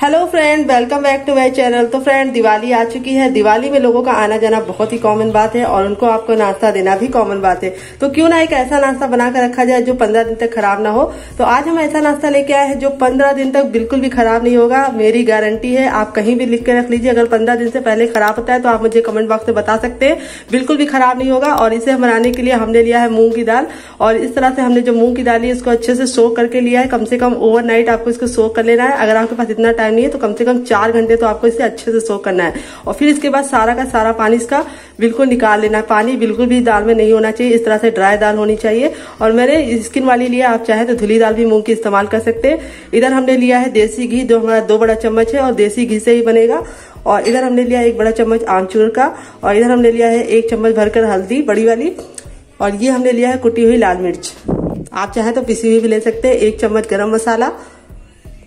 Hello friend welcome back to my channel तो friend Diwali आ चुकी है। दिवाली में लोगों का आना जाना बहुत ही कॉमन बात है और उनको आपको नाश्ता देना भी कॉमन बात है। तो क्यों ना एक ऐसा नाश्ता बनाकर रखा जाए जो पंद्रह दिन तक खराब ना हो? तो आज हम ऐसा नाश्ता लेके आए हैं जो पंद्रह दिन तक बिल्कुल भी खराब नहीं होगा। मेरी गारंटी है, आप कहीं भी लिख के रख लीजिए। अगर पंद्रह दिन से पहले खराब होता है तो आप मुझे कमेंट बॉक्स में बता सकते हैं। बिल्कुल भी खराब नहीं होगा और इसे बनाने के लिए हमने लिया है मूंग की दाल। और इस तरह से हमने जो मूंग की दाल है, इसको अच्छे से सोख करके लिया है। कम से कम ओवरनाइट आपको इसको सोख कर लेना है। अगर आपके पास इतना टाइम नहीं है तो कम से कम चार घंटे तो आपको इसे अच्छे से सोख करना है। और फिर इसके बाद सारा का सारा पानी इसका बिल्कुल निकाल लेना है। पानी बिल्कुल भी दाल में नहीं होना चाहिए, इस तरह से ड्राई दाल होनी चाहिए। और मैंने स्किन वाली लिया आप चाहे तो धुली दाल भी मूंग की इस्तेमाल कर सकते हैं। इधर हमने लिया है देसी घी जो हमारा दो बड़ा चम्मच है और देसी घी से ही बनेगा। और इधर हमने लिया एक बड़ा चम्मच आमचूर का। और इधर हमने लिया है एक चम्मच भरकर हल्दी, बड़ी वाली। और ये हमने लिया है कुटी हुई लाल मिर्च। आप चाहे तो पिसी हुई भी ले सकते हैं। एक चम्मच गरम मसाला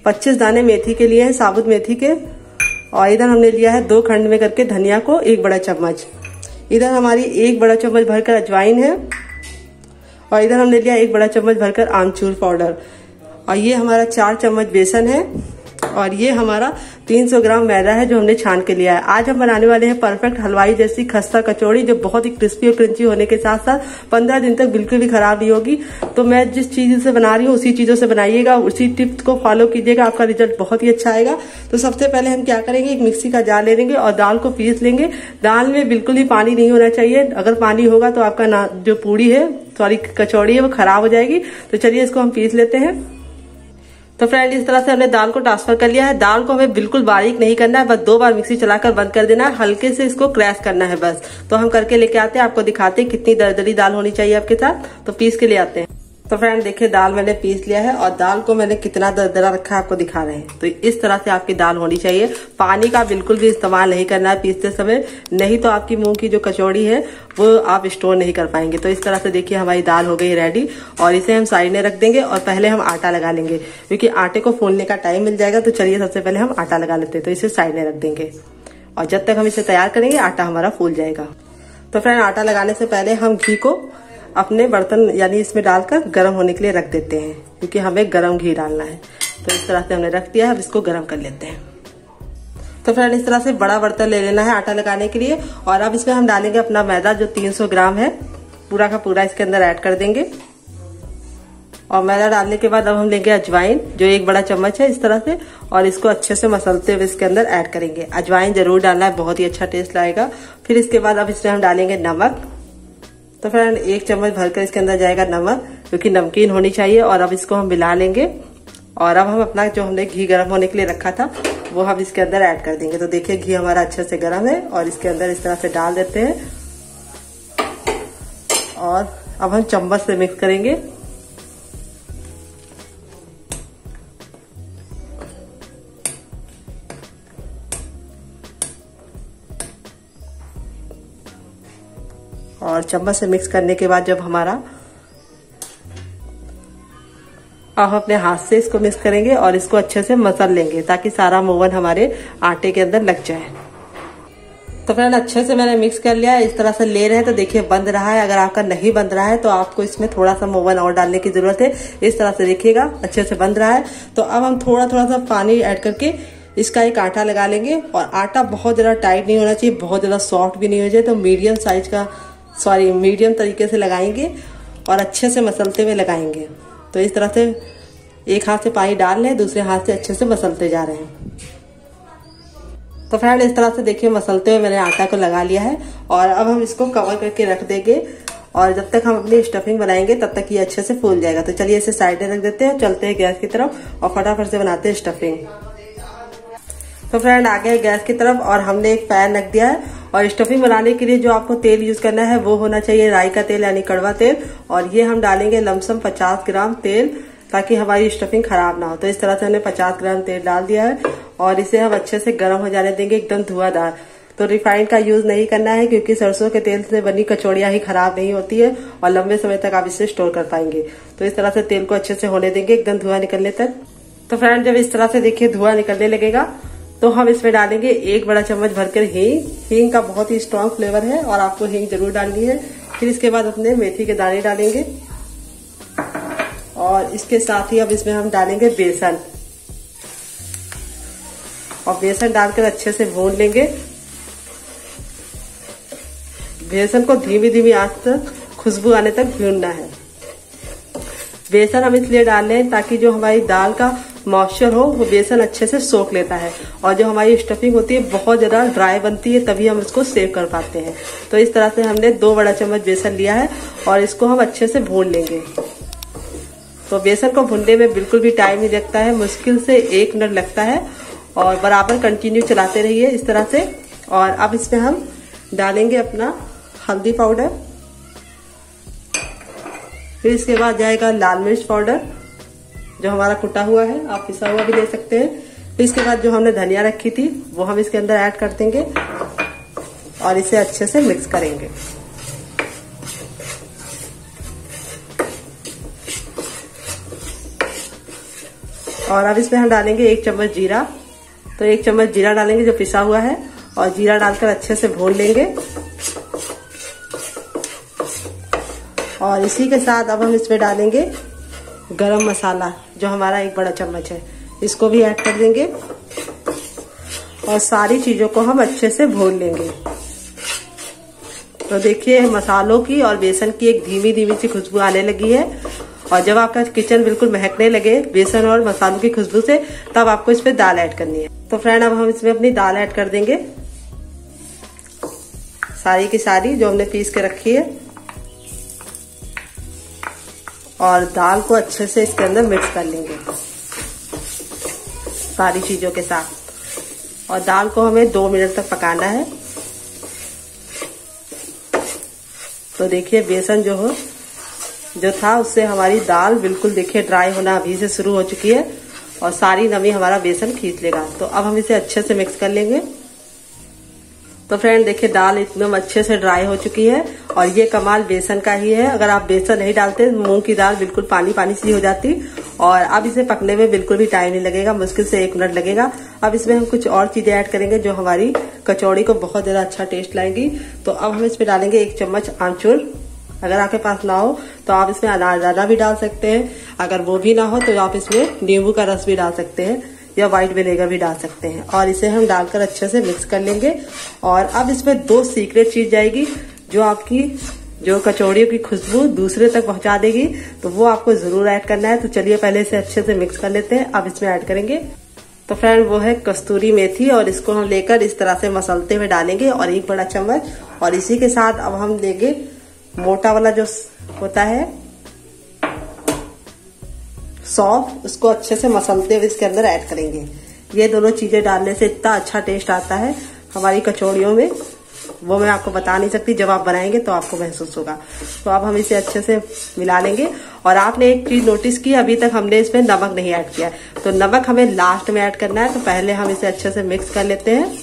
पच्चीस दाने मेथी के लिए है, साबुत मेथी के। और इधर हमने लिया है दो खंड में करके धनिया को एक बड़ा चम्मच। इधर हमारी एक बड़ा चम्मच भरकर अजवाइन है। और इधर हमने लिया एक बड़ा चम्मच भरकर आमचूर पाउडर। और ये हमारा चार चम्मच बेसन है। और ये हमारा 300 ग्राम मैदा है जो हमने छान के लिया है। आज हम बनाने वाले हैं परफेक्ट हलवाई जैसी खस्ता कचौड़ी, जो बहुत ही क्रिस्पी और क्रंची होने के साथ साथ 15 दिन तक बिल्कुल भी खराब नहीं होगी। तो मैं जिस चीज़ से बना रही हूँ, उसी चीज़ों से बनाइएगा। उसी टिप्स को फॉलो कीजिएगा, आपका रिज़ल्ट बहुत ही अच्छा आएगा। तो सबसे पहले हम क्या करेंगे, एक मिक्सी का जार ले लेंगे और दाल को पीस लेंगे। दाल में बिल्कुल भी पानी नहीं होना चाहिए। अगर पानी होगा तो आपका जो पूड़ी है, सॉरी, कचौड़ी है, वो खराब हो जाएगी। तो चलिए इसको हम पीस लेते हैं। तो फ्रेंड इस तरह से हमने दाल को ट्रांसफ़र कर लिया है। दाल को हमें बिल्कुल बारीक नहीं करना है, बस दो बार मिक्सी चलाकर बंद कर देना है। हल्के से इसको क्रैश करना है बस। तो हम करके लेके आते हैं, आपको दिखाते हैं कितनी दरदरी दाल होनी चाहिए आपके साथ। तो पीस के ले आते हैं। तो फ्रेंड देखिए, दाल मैंने पीस लिया है और दाल को मैंने कितना दरदरा रखा है आपको दिखा रहे हैं। तो इस तरह से आपकी दाल होनी चाहिए। पानी का बिल्कुल भी इस्तेमाल नहीं करना है पीसते समय। नहीं तो आपकी मुँह की जो कचौड़ी है, वो आप स्टोर नहीं कर पाएँगे। तो इस तरह से देखिए, हमारी दाल हो गई रेडी और इसे हम साइड में रख देंगे और पहले हम आटा लगा लेंगे। क्योंकि आटे को फूलने का टाइम मिल जाएगा तो चलिए सबसे पहले हम आटा लगा लेते हैं। तो इसे साइड में रख देंगे और जब तक हम इसे तैयार करेंगे, आटा हमारा फूल जाएगा। तो फ्रेंड आटा लगाने से पहले हम घी को अपने बर्तन, यानी इसमें डालकर गर्म होने के लिए रख देते हैं, क्योंकि हमें गर्म घी डालना है। तो इस तरह से हमने रख दिया है, अब इसको गर्म कर लेते हैं। तो फ्रेंड इस तरह से बड़ा बर्तन ले लेना है आटा लगाने के लिए, और अब इसमें हम डालेंगे अपना मैदा, जो 300 ग्राम है। पूरा का पूरा इसके अंदर ऐड कर देंगे। और मैदा डालने के बाद अब हम लेंगे अजवाइन, जो एक बड़ा चम्मच है इस तरह से, और इसको अच्छे से मसलते हुए इसके अंदर ऐड करेंगे। अजवाइन ज़रूर डालना है, बहुत ही अच्छा टेस्ट लाएगा। फिर इसके बाद अब इसमें हम डालेंगे नमक। तो फ्रेंड एक चम्मच भरकर इसके अंदर जाएगा नमक, क्योंकि नमकीन होनी चाहिए और अब इसको हम मिला लेंगे। और अब हम अपना जो हमने घी गर्म होने के लिए रखा था, वो हम इसके अंदर ऐड कर देंगे। तो देखिए, घी हमारा अच्छे से गर्म है और इसके अंदर इस तरह से डाल देते हैं। और अब हम चम्मच से मिक्स करेंगे। और चम्मच से मिक्स करने के बाद जब हमारा हम अपने हाथ से इसको मिक्स करेंगे और इसको अच्छे से मसल लेंगे ताकि सारा मोवन हमारे आटे के अंदर लग जाए। तो फ्रेंड, अच्छे से मैंने मिक्स कर लिया इस तरह से ले रहे हैं तो देखिए बंद रहा है। अगर आपका नहीं बंद रहा है तो आपको इसमें थोड़ा सा मोवन और डालने की ज़रूरत है। इस तरह से देखिएगा, अच्छे से बंद रहा है। तो अब हम थोड़ा थोड़ा सा पानी ऐड करके इसका एक आटा लगा लेंगे। और आटा बहुत ज़्यादा टाइट नहीं होना चाहिए, बहुत ज़्यादा सॉफ्ट भी नहीं हो जाए तो मीडियम साइज़ का सॉरी मीडियम तरीके से लगाएँगे और अच्छे से मसलते हुए लगाएँगे। तो इस तरह से एक हाथ से पानी डाल लें, दूसरे हाथ से अच्छे से मसलते जा रहे हैं। तो फ्रेंड इस तरह से देखिए मसलते हुए मैंने आटा को लगा लिया है और अब हम इसको कवर करके रख देंगे और जब तक हम अपनी स्टफिंग बनाएँगे, तब तक ये अच्छे से फूल जाएगा। तो चलिए इसे साइड में रख देते हैं, चलते हैं गैस की तरफ़ और फटाफट से बनाते हैं स्टफिंग तो फ्रेंड आ गए गैस की तरफ़ और हमने एक पैन रख दिया है और स्टफिंग बनाने के लिए जो आपको तेल यूज़ करना है, वो होना चाहिए राई का तेल यानी कड़वा तेल। और ये हम डालेंगे लमसम 50 ग्राम तेल ताकि हमारी स्टफिंग खराब ना हो। तो इस तरह से हमने 50 ग्राम तेल डाल दिया है और इसे हम अच्छे से गर्म हो जाने देंगे एकदम धुआंधार। तो रिफाइंड का यूज़ नहीं करना है क्योंकि सरसों के तेल से बनी कचौड़ियाँ ही खराब नहीं होती है और लंबे समय तक आप इसे स्टोर कर पाएँगे। तो इस तरह से तेल को अच्छे से होने देंगे, एकदम धुआँ निकलने तक। तो फ्रेंड जब इस तरह से देखिए धुआँ निकलने लगेगा तो हम इसमें डालेंगे एक बड़ा चम्मच भरकर हींग। हींग का बहुत ही स्ट्रांग फ्लेवर है और आपको हींग ज़रूर डालनी है। फिर इसके बाद अपने मेथी के दाने डालेंगे। और इसके साथ ही अब इसमें हम डालेंगे बेसन। और बेसन डालकर अच्छे से भून लेंगे। बेसन को धीमी धीमी आँच तक, खुशबू आने तक भूनना है। बेसन हम इसलिए डाल रहे हैं ताकि जो हमारी दाल का मॉइस्चर हो, वो बेसन अच्छे से सोख लेता है। और जो हमारी स्टफिंग होती है, बहुत ज़्यादा ड्राई बनती है, तभी हम इसको सेव कर पाते हैं। तो इस तरह से हमने दो बड़ा चम्मच बेसन लिया है और इसको हम अच्छे से भून लेंगे। तो बेसन को भूनने में बिल्कुल भी टाइम नहीं लगता है, मुश्किल से एक मिनट लगता है। और बराबर कंटिन्यू चलाते रहिए इस तरह से। और अब इसमें हम डालेंगे अपना हल्दी पाउडर फिर इसके बाद जाएगा लाल मिर्च पाउडर जो हमारा कुटा हुआ है, आप पिसा हुआ भी ले सकते हैं। फिर इसके बाद जो हमने धनिया रखी थी, वो हम इसके अंदर ऐड कर देंगे और इसे अच्छे से मिक्स करेंगे। और अब इसमें हम डालेंगे एक चम्मच जीरा। तो एक चम्मच जीरा डालेंगे जो पिसा हुआ है और जीरा डालकर अच्छे से भून लेंगे। और इसी के साथ अब हम इसमें डालेंगे गरम मसाला। जो हमारा एक बड़ा चम्मच है। इसको भी ऐड कर देंगे और सारी चीज़ों को हम अच्छे से भून लेंगे। तो देखिए, मसालों की और बेसन की एक धीमी धीमी सी खुशबू आने लगी है। और जब आपका किचन बिल्कुल महकने लगे बेसन और मसालों की खुशबू से, तब आपको इसमें दाल ऐड करनी है। तो फ्रेंड अब हम इसमें अपनी दाल ऐड कर देंगे। सारी की सारी जो हमने पीस के रखी है। और दाल को अच्छे से इसके अंदर मिक्स कर लेंगे। सारी चीज़ों के साथ। और दाल को हमें दो मिनट तक पकाना है। तो देखिए, बेसन जो हो, जो था, उससे हमारी दाल बिल्कुल देखिए ड्राई होना अभी से शुरू हो चुकी है और सारी नमी हमारा बेसन खींच लेगा। तो अब हम इसे अच्छे से मिक्स कर लेंगे। तो फ्रेंड देखिए, दाल एकदम अच्छे से ड्राई हो चुकी है और ये कमाल बेसन का ही है। अगर आप बेसन नहीं डालते, मूंग की दाल बिल्कुल पानी पानी सी हो जाती और अब इसे पकने में बिल्कुल भी टाइम नहीं लगेगा, मुश्किल से एक मिनट लगेगा। अब इसमें हम कुछ और चीज़ें ऐड करेंगे जो हमारी कचौड़ी को बहुत ज़्यादा अच्छा टेस्ट लाएँगी। तो अब हम इसमें डालेंगे एक चम्मच आमचूर। अगर आपके पास ना हो तो आप इसमें अनारदाना भी डाल सकते हैं। अगर वो भी ना हो तो आप इसमें नींबू का रस भी डाल सकते हैं। या व्हाइट विनेगर भी डाल सकते हैं। और इसे हम डालकर अच्छे से मिक्स कर लेंगे। और अब इसमें दो सीक्रेट चीज़ जाएगी, जो आपकी, जो कचौड़ियों की खुशबू दूसरे तक पहुँचा देगी। तो वो आपको ज़रूर ऐड करना है। तो चलिए पहले इसे अच्छे से मिक्स कर लेते हैं। अब इसमें ऐड करेंगे। तो फ्रेंड वो है कस्तूरी मेथी। और इसको हम लेकर इस तरह से मसलते हुए डालेंगे। और एक बड़ा चम्मच। और इसी के साथ अब हम लेंगे मोटा वाला जो होता है सौंफ उसको अच्छे से मसलते हुए इसके अंदर ऐड करेंगे। ये दोनों चीज़ें डालने से इतना अच्छा टेस्ट आता है हमारी कचौड़ियों में। वो मैं आपको बता नहीं सकती, जब आप बनाएँगे तो आपको महसूस होगा। तो अब हम इसे अच्छे से मिला लेंगे। और आपने एक चीज़ नोटिस की, अभी तक हमने इसमें नमक नहीं ऐड किया। तो नमक हमें लास्ट में ऐड करना है तो पहले हम इसे अच्छे से मिक्स कर लेते हैं।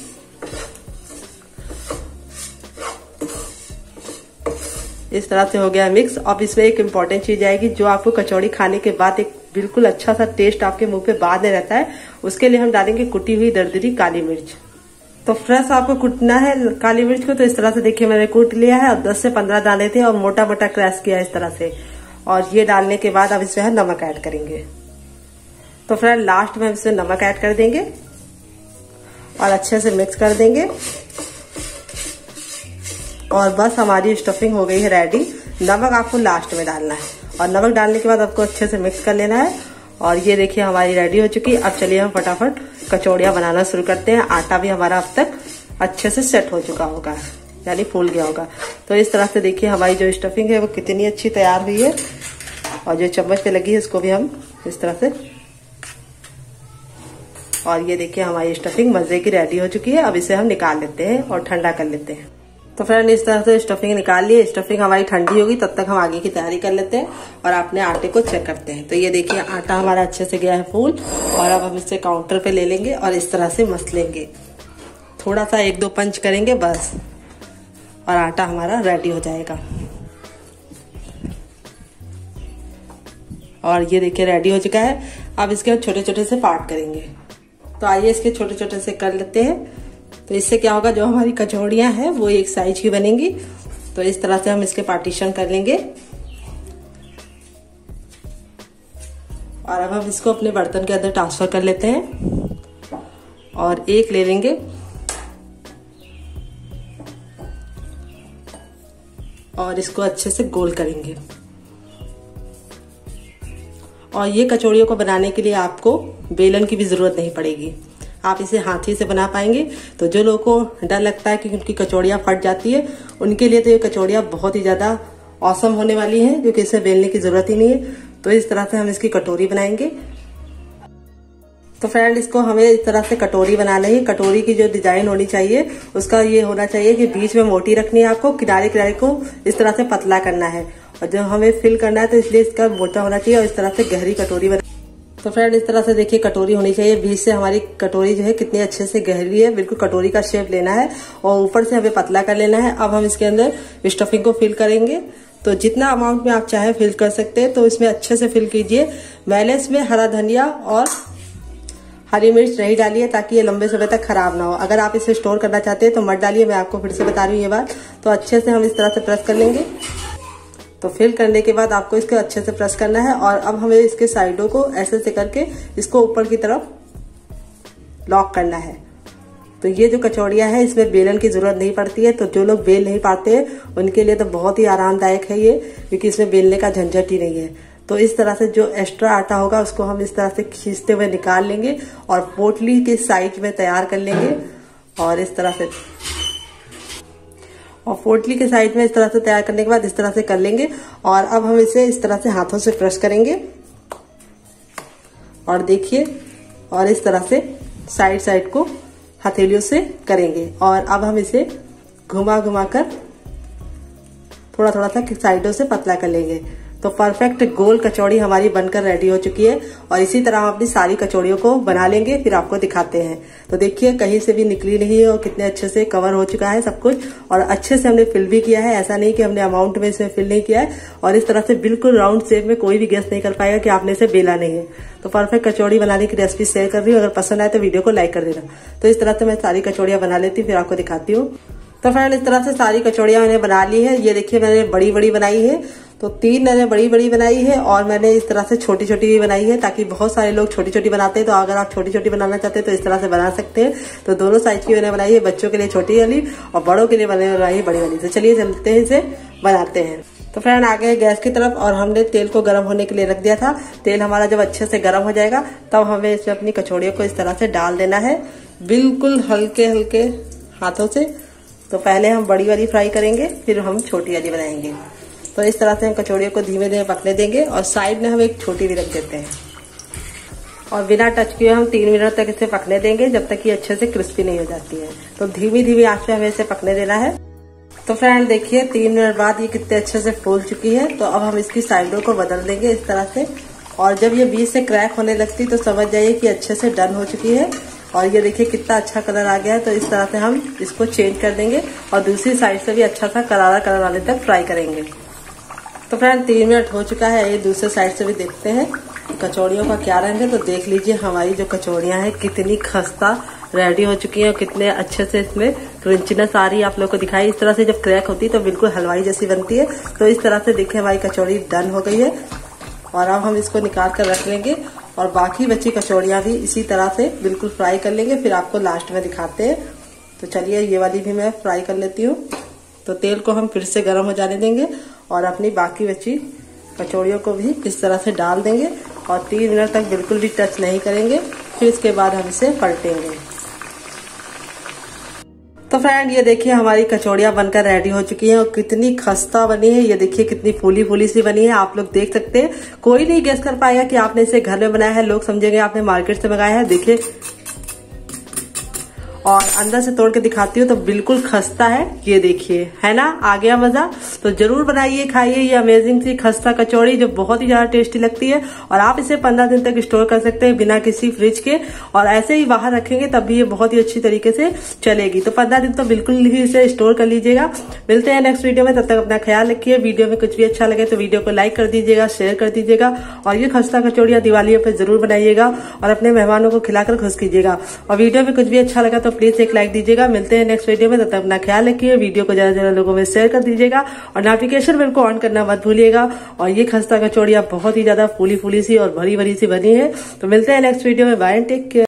इस तरह से हो गया मिक्स अब इसमें एक इंपॉर्टेंट चीज़ आएगी, जो आपको कचौड़ी खाने के बाद एक बिल्कुल अच्छा सा टेस्ट आपके मुँह पे बाद में रहता है। उसके लिए हम डालेंगे कुटी हुई दरदरी काली मिर्च। तो फ्रेश आपको कुटना है काली मिर्च को तो इस तरह से देखिए मैंने कूट लिया है और 10 से 15 दाने थे और मोटा मोटा क्रैश किया इस तरह से। और ये डालने के बाद अब इसमें नमक ऐड करेंगे। तो फ्रेंड लास्ट में इसमें नमक ऐड कर देंगे और अच्छे से मिक्स कर देंगे। और बस हमारी स्टफिंग हो गई है रेडी नमक आपको लास्ट में डालना है। और नमक डालने के बाद आपको अच्छे से मिक्स कर लेना है। और ये देखिए हमारी रेडी हो चुकी है। अब चलिए हम फटाफट कचौड़ियाँ बनाना शुरू करते हैं। आटा भी हमारा अब तक अच्छे से सेट हो चुका होगा, यानी फूल गया होगा। तो इस तरह से देखिए हमारी जो स्टफिंग है वो कितनी अच्छी तैयार हुई है। और जो चम्मच पे लगी है उसको भी हम इस तरह से और ये देखिए हमारी स्टफिंग मज़े की रेडी हो चुकी है। अब इसे हम निकाल लेते हैं और ठंडा कर लेते हैं। तो फ्रेंड इस तरह से स्टफिंग निकाल लिए स्टफिंग हमारी ठंडी होगी, तब तक हम आगे की तैयारी कर लेते हैं और अपने आटे को चेक करते हैं। तो ये देखिए, आटा हमारा अच्छे से गया है फूल और अब हम इसे काउंटर पे ले लेंगे और इस तरह से मस लेंगे। थोड़ा सा एक दो पंच करेंगे, बस। और आटा हमारा रेडी हो जाएगा। और ये देखिए रेडी हो चुका है। अब इसके छोटे छोटे से पार्ट करेंगे। तो आइए इसके छोटे छोटे से कर लेते हैं। तो इससे क्या होगा, जो हमारी कचौड़ियाँ हैं, वो एक साइज़ की बनेंगी। तो इस तरह से हम इसके पार्टीशन कर लेंगे। और अब हम इसको अपने बर्तन के अंदर ट्रांसफ़र कर लेते हैं। और एक ले लेंगे। और इसको अच्छे से गोल करेंगे। और ये कचौड़ियों को बनाने के लिए आपको बेलन की भी ज़रूरत नहीं पड़ेगी। आप इसे हाथी से बना पाएँगे। तो जो लोगों को डर लगता है कि उनकी कचौड़ियाँ फट जाती है, उनके लिए तो ये कचौड़ियाँ बहुत ही ज़्यादा औसम होने वाली हैं क्योंकि इसे बेलने की ज़रूरत ही नहीं है। तो इस तरह से हम इसकी कटोरी बनाएँगे। तो फ्रेंड, इसको हमें इस तरह से कटोरी बनाना है कटोरी की जो डिज़ाइन होनी चाहिए, उसका ये होना चाहिए कि बीच में मोटी रखनी है आपको किनारे किनारे को इस तरह से पतला करना है। और जब हमें फिल करना है तो इसलिए इसका मोटा होना चाहिए और इस तरह से गहरी कटोरी बना तो फ्रेंड इस तरह से देखिए कटोरी होनी चाहिए। बीच से हमारी कटोरी जो है कितनी अच्छे से गहरी है। बिल्कुल कटोरी का शेप लेना है और ऊपर से हमें पतला कर लेना है। अब हम इसके अंदर स्टफिंग को फिल करेंगे। तो जितना अमाउंट में आप चाहे फिल कर सकते हैं। तो इसमें अच्छे से फिल कीजिए। मैंने इसमें हरा धनिया और हरी मिर्च नहीं डालिए ताकि ये लंबे समय तक खराब ना हो। अगर आप इसे स्टोर करना चाहते हैं तो मत डालिए। मैं आपको फिर से बता रही हूँ ये बात। तो अच्छे से हम इस तरह से प्रेस कर लेंगे। तो फिल करने के बाद आपको इसको अच्छे से प्रेस करना है और अब हमें इसके साइडों को ऐसे से करके इसको ऊपर की तरफ़ लॉक करना है। तो ये जो कचौड़िया है, इसमें बेलन की ज़रूरत नहीं पड़ती है। तो जो लोग बेल नहीं पाते हैं, उनके लिए तो बहुत ही आरामदायक है ये, क्योंकि इसमें बेलने का झंझट ही नहीं है। तो इस तरह से जो एक्स्ट्रा आटा होगा, उसको हम इस तरह से खींचते हुए निकाल लेंगे और पोटली के साइज़ में तैयार कर लेंगे और इस तरह से और पोटली के साइड में इस तरह से तैयार करने के बाद इस तरह से कर लेंगे और अब हम इसे इस तरह से हाथों से प्रेस करेंगे। और देखिए, और इस तरह से साइड साइड को हथेलियों से करेंगे। और अब हम इसे घुमा घुमा कर थोड़ा थोड़ा सा साइडों से पतला कर लेंगे। तो परफेक्ट गोल कचौड़ी हमारी बनकर रेडी हो चुकी है और इसी तरह हम अपनी सारी कचौड़ियों को बना लेंगे, फिर आपको दिखाते हैं। तो देखिए, कहीं से भी निकली नहीं है और कितने अच्छे से कवर हो चुका है सब कुछ और अच्छे से हमने फिल भी किया है। ऐसा नहीं कि हमने अमाउंट में इसे फिल नहीं किया है और इस तरह से बिल्कुल राउंड शेप में कोई भी गेस नहीं कर पाएगा कि आपने इसे बेला नहीं है। तो परफेक्ट कचौड़ी बनाने की रेसिपी शेयर कर रही हूँ। अगर पसंद आए तो वीडियो को लाइक कर देना। तो इस तरह से मैं सारी कचौड़ियाँ बना लेती हूँ, फिर आपको दिखाती हूँ। तो फ्रेंड इस तरह से सारी कचौड़ियाँ मैंने बना ली है। ये देखिए, मैंने बड़ी बड़ी बनाई है। तो तीन मैंने बड़ी बड़ी बनाई है और मैंने इस तरह से छोटी छोटी भी बनाई है ताकि बहुत सारे लोग छोटी छोटी बनाते हैं। तो अगर आप छोटी छोटी बनाना चाहते हैं तो इस तरह से बना सकते हैं। तो दोनों साइज़ की मैंने बनाई है, बच्चों के लिए छोटी वाली और बड़ों के लिए बनाई है बड़ी वाली। तो चलिए चलते हैं इसे, बनाते हैं। तो फ्रेंड आ गए गैस की तरफ़ और हमने तेल को गर्म होने के लिए रख दिया था। तेल हमारा जब अच्छे से गर्म हो जाएगा, तब हमें इसमें अपनी कचौड़ियों को इस तरह से डाल देना है। बिल्कुल हल्के हल्के हाथों से। तो पहले हम बड़ी वाली फ्राई करेंगे, फिर हम छोटी वाली बनाएँगे। तो इस तरह से हम कचौड़ियों को धीमे धीमे पकने देंगे और साइड में हम एक छोटी भी रख देते हैं। और बिना टच किए हम तीन मिनट तक इसे पकने देंगे जब तक ये अच्छे से क्रिस्पी नहीं हो जाती है। तो धीमी धीमी आँच पे हमें इसे पकने देना है। तो फ्रेंड देखिए, तीन मिनट बाद ये कितने अच्छे से फूल चुकी है। तो अब हम इसकी साइडों को बदल देंगे इस तरह से। और जब ये बीच से क्रैक होने लगती तो समझ जाइए कि अच्छे से डन हो चुकी है। और ये देखिए कितना अच्छा कलर आ गया है। तो इस तरह से हम इसको चेंज कर देंगे और दूसरी साइड से भी अच्छा सा करारा कलर आने तक फ्राई करेंगे। तो फ्रेंड तीन मिनट हो चुका है, ये दूसरे साइड से भी देखते हैं। कचौड़ियों का क्या रंग है तो देख लीजिए हमारी जो कचौड़ियाँ हैं, कितनी खस्ता रेडी हो चुकी है और कितने अच्छे से इसमें क्रंचीनेस आ रही है, आप लोग को दिखाई। इस तरह से जब क्रैक होती है तो बिल्कुल हलवाई जैसी बनती है। तो इस तरह से देखिए हमारी कचौड़ी डन हो गई है। और अब हम इसको निकाल कर रख लेंगे। और बाकी बची कचौड़ियाँ भी इसी तरह से बिल्कुल फ्राई कर लेंगे, फिर आपको लास्ट में दिखाते हैं। तो चलिए, ये वाली भी मैं फ्राई कर लेती हूँ। तो तेल को हम फिर से गर्म हो जाने देंगे और अपनी बाकी बची कचौड़ियों को भी इस तरह से डाल देंगे और तीन मिनट तक बिल्कुल भी टच नहीं करेंगे, फिर इसके बाद हम इसे पलटेंगे। तो फ्रेंड ये देखिए हमारी कचौड़ियाँ बनकर रेडी हो चुकी हैं और कितनी खस्ता बनी है, ये देखिए कितनी फूली फूली सी बनी है, आप लोग देख सकते हैं। कोई नहीं गेस कर पाएगा कि आपने इसे घर में बनाया है, लोग समझेंगे आपने मार्केट से मंगाया है। देखिए और अंदर से तोड़ के दिखाती हूँ तो बिल्कुल खस्ता है। ये देखिए, है ना? आ गया मज़ा। तो ज़रूर बनाइए, खाइए। ये अमेजिंग सी खस्ता कचौड़ी जो बहुत ही ज़्यादा टेस्टी लगती है और आप इसे पंद्रह दिन तक स्टोर कर सकते हैं बिना किसी फ्रिज के और ऐसे ही बाहर रखेंगे तब भी ये बहुत ही अच्छी तरीके से चलेगी। तो पंद्रह दिन तो बिल्कुल ही इसे स्टोर कर लीजिएगा। मिलते हैं नेक्स्ट वीडियो में। तब तक अपना ख्याल रखिए। वीडियो में कुछ भी अच्छा लगे तो वीडियो को लाइक कर दीजिएगा शेयर कर दीजिएगा और ये खस्ता कचौड़िया दिवालियों पर ज़रूर बनाइएगा और अपने मेहमानों को खिलाकर खुश कीजिएगा। और वीडियो में कुछ भी अच्छा लगा तो प्लीज़ एक लाइक दीजिएगा। मिलते हैं नेक्स्ट वीडियो में, तब तक अपना ख्याल रखिए। वीडियो को ज़्यादा ज़्यादा लोगों में शेयर कर दीजिएगा। और नोटिफिकेशन बिल को ऑन करना मत भूलिएगा। और ये खस्ता कचौड़िया बहुत ही ज़्यादा फूली फूली सी और भरी भरी सी बनी है। तो मिलते हैं नेक्स्ट वीडियो में। Bye take care